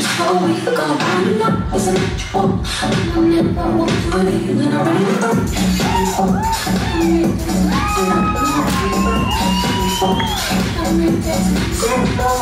control We go round and a natural I never want to leave you. in a rainbow I'm in this simple